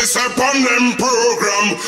this upon them program.